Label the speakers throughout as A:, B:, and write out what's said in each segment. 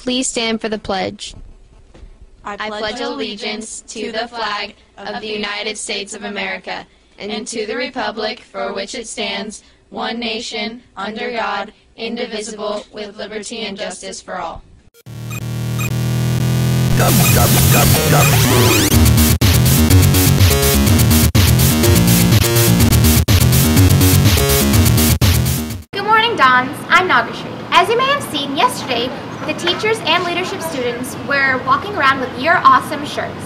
A: Please stand for the pledge.
B: I pledge allegiance to the flag of the United States of America and to the republic for which it stands, one nation, under God, indivisible, with liberty and justice for all.
C: Good morning, Dons. I'm Nagashri. As you may have seen yesterday, the teachers and leadership students were walking around with your awesome shirts.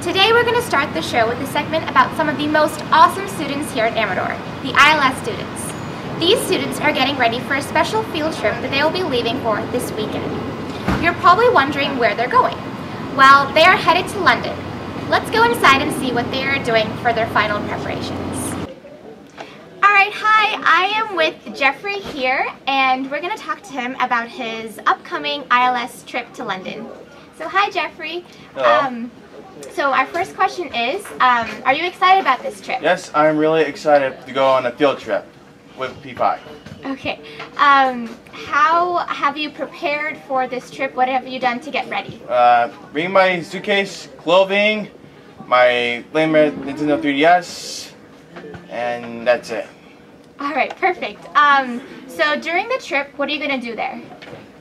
C: Today we're going to start the show with a segment about some of the most awesome students here at Amador, the ILS students. These students are getting ready for a special field trip that they will be leaving for this weekend. You're probably wondering where they're going. Well, they are headed to London. Let's go inside and see what they are doing for their final preparations. Alright, hi, I am with Jeffrey here, and we're going to talk to him about his upcoming ILS trip to London. So, hi, Jeffrey.
D: Hello.
C: Um, so, our first question is um, Are you excited about this trip?
D: Yes, I'm really excited to go on a field trip with P5.
C: Okay. Um, how have you prepared for this trip? What have you done to get ready?
D: Uh, bring my suitcase, clothing, my Blamer Nintendo 3DS, and that's it.
C: All right, perfect. Um, so, during the trip, what are you going to do there?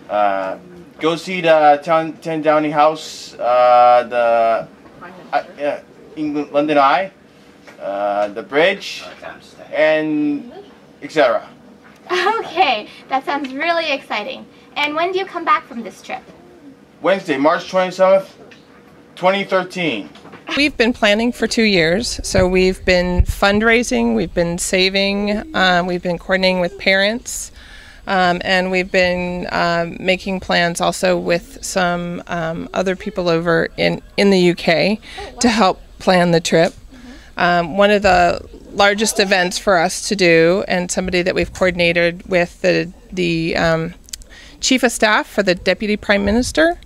D: Uh, go see the town, 10 Downing House, uh, the uh, uh, England, London Eye, uh, the bridge, and etc.
C: Okay, that sounds really exciting. And when do you come back from this trip?
D: Wednesday, March 27th, 2013.
E: We've been planning for two years, so we've been fundraising, we've been saving, um, we've been coordinating with parents, um, and we've been um, making plans also with some um, other people over in, in the UK to help plan the trip. Um, one of the largest events for us to do, and somebody that we've coordinated with the, the um, chief of staff for the deputy prime minister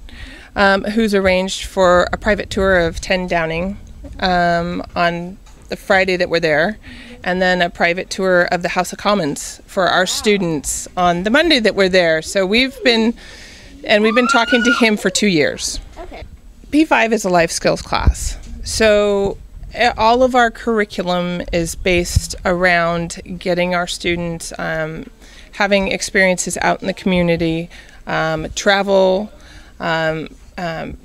E: um, who's arranged for a private tour of 10 Downing um, on the Friday that we're there, and then a private tour of the House of Commons for our students on the Monday that we're there. So we've been, and we've been talking to him for two years.
C: Okay.
E: P5 is a life skills class. So eh, all of our curriculum is based around getting our students um, having experiences out in the community, um, travel, um, um,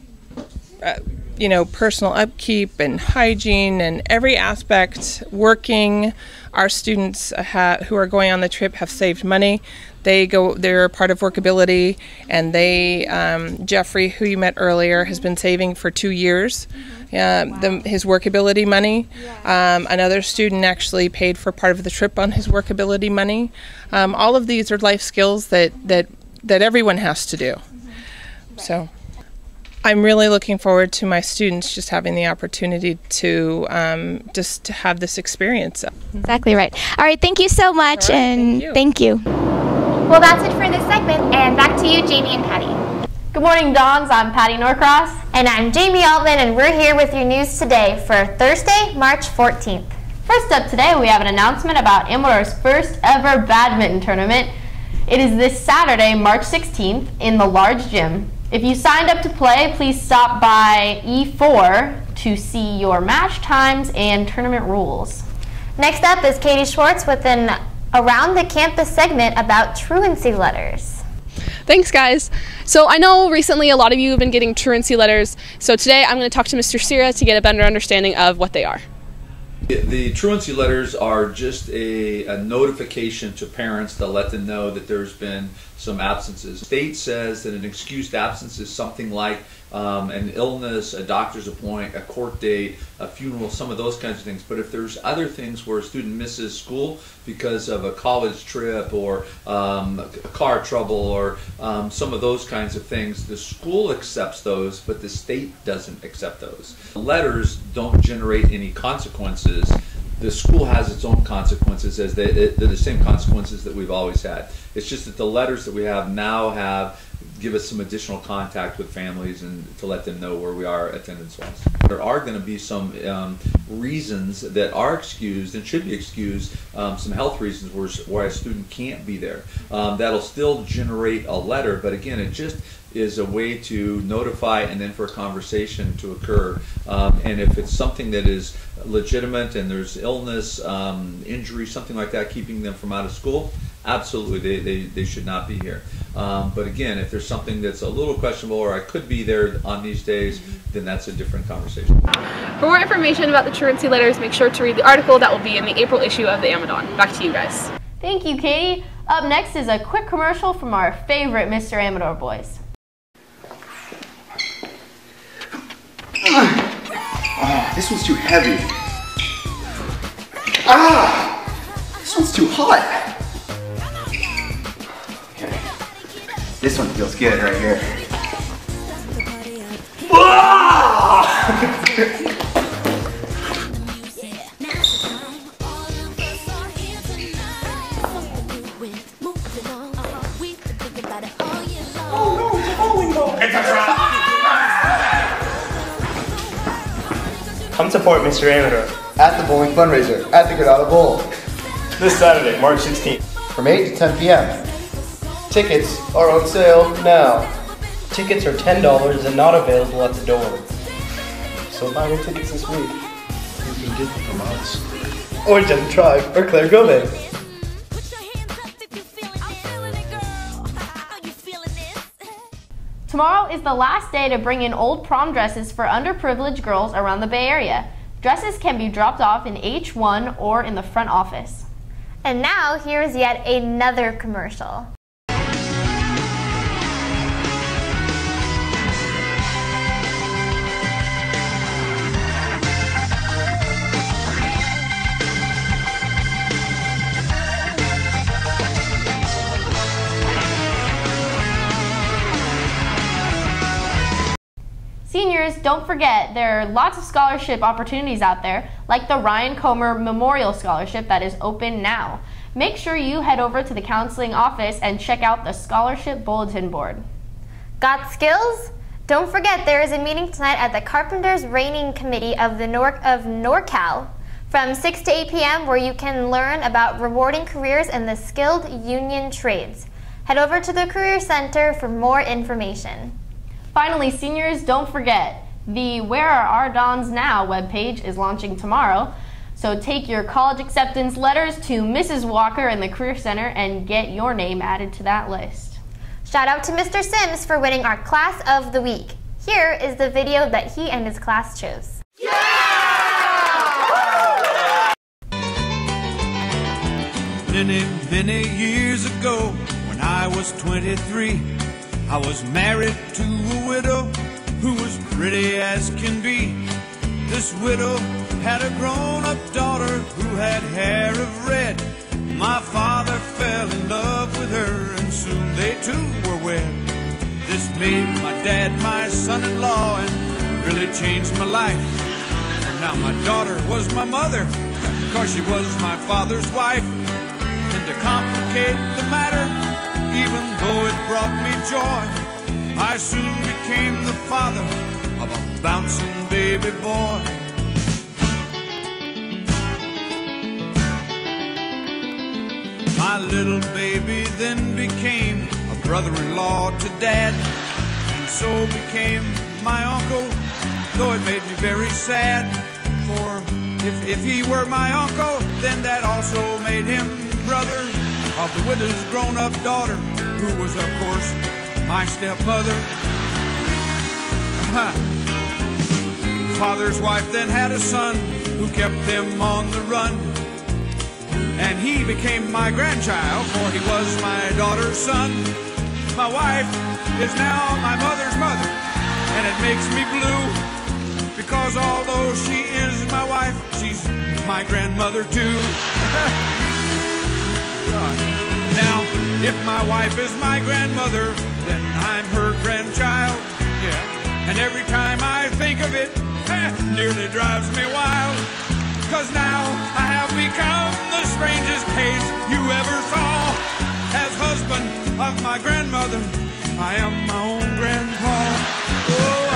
E: uh, you know, personal upkeep and hygiene and every aspect. Working, our students ha- who are going on the trip have saved money. They go. They're part of workability, and they, um, Jeffrey, who you met earlier, has been saving for two years. Uh, the, his workability money. Um, another student actually paid for part of the trip on his workability money. Um, all of these are life skills that that that everyone has to do. So. I'm really looking forward to my students just having the opportunity to um, just to have this experience.
C: Exactly right. All right, thank you so much,
E: All right,
C: and
E: thank you.
C: thank you. Well, that's it for this segment, and back to you, Jamie and Patty.
F: Good morning, Dons. I'm Patty Norcross.
G: And I'm Jamie Altman, and we're here with your news today for Thursday, March 14th.
F: First up today, we have an announcement about Amador's first ever badminton tournament. It is this Saturday, March 16th, in the large gym. If you signed up to play, please stop by E4 to see your match times and tournament rules.
G: Next up is Katie Schwartz with an Around the Campus segment about truancy letters.
H: Thanks, guys. So I know recently a lot of you have been getting truancy letters. So today I'm going to talk to Mr. Sira to get a better understanding of what they are.
I: The- The truancy letters are just a, a notification to parents to let them know that there's been some absences. State says that an excused absence is something like um, an illness, a doctor's appointment, a court date, a funeral, some of those kinds of things. But if there's other things where a student misses school because of a college trip or um, a car trouble or um, some of those kinds of things, the school accepts those, but the state doesn't accept those. Letters don't generate any consequences. The school has its own consequences as they, they're the same consequences that we've always had. It's just that the letters that we have now have give us some additional contact with families and to let them know where we are attendance wise. There are going to be some um, reasons that are excused and should be excused, um, some health reasons where, where a student can't be there. Um, that'll still generate a letter, but again, it just is a way to notify and then for a conversation to occur. Um, and if it's something that is legitimate and there's illness, um, injury, something like that, keeping them from out of school, absolutely they, they, they should not be here. Um, but again, if there's something that's a little questionable or I could be there on these days, then that's a different conversation.
H: For more information about the truancy letters, make sure to read the article that will be in the April issue of the Amadon. Back to you guys.
F: Thank you, Katie. Up next is a quick commercial from our favorite Mr. Amador boys.
A: Oh, this one's too heavy. Ah! This one's too hot. This one feels good right here.
J: Come support Mr. Amador
A: at the bowling fundraiser at the Granada Bowl
J: this Saturday, March 16th
A: from 8 to 10 p.m. Tickets are on sale now.
J: Tickets are $10 and not available at the door.
A: So buy your tickets this week. You can get them from us.
J: Or Jen Tribe or Claire Gomez.
F: Tomorrow is the last day to bring in old prom dresses for underprivileged girls around the Bay Area. Dresses can be dropped off in H1 or in the front office.
G: And now here's yet another commercial.
F: Seniors, don't forget there are lots of scholarship opportunities out there, like the Ryan Comer Memorial Scholarship that is open now. Make sure you head over to the counseling office and check out the scholarship bulletin board.
G: Got skills? Don't forget there is a meeting tonight at the Carpenters Training Committee of the Nor of NorCal from 6 to 8 p.m. where you can learn about rewarding careers in the skilled union trades. Head over to the Career Center for more information.
F: Finally, seniors, don't forget, the Where Are Our Dons Now webpage is launching tomorrow. So take your college acceptance letters to Mrs. Walker in the Career Center and get your name added to that list.
G: Shout out to Mr. Sims for winning our Class of the Week. Here is the video that he and his class chose. Yeah!
K: Many, many years ago, when I was 23, I was married to a widow who was pretty as can be. This widow had a grown-up daughter who had hair of red. My father fell in love with her and soon they too were wed. This made my dad my son-in-law and really changed my life. Now my daughter was my mother, cause she was my father's wife. And to complicate the matter, even though it brought me joy. I soon became the father of a bouncing baby boy. My little baby then became a brother-in-law to dad, and so became my uncle, though it made me very sad. For if, if he were my uncle, then that also made him brother of the widow's grown-up daughter, who was, of course, my stepmother. Father's wife then had a son who kept them on the run. And he became my grandchild, for he was my daughter's son. My wife is now my mother's mother, and it makes me blue. Because although she is my wife, she's my grandmother too. Now, if my wife is my grandmother, then I'm her grandchild. Yeah. And every time I think of it, eh, nearly drives me wild. Cause now I have become the strangest case you ever saw. As husband of my grandmother, I am my own grandpa. Oh,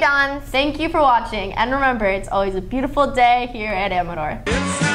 G: Dons.
F: Thank you for watching, and remember, it's always a beautiful day here at Amador.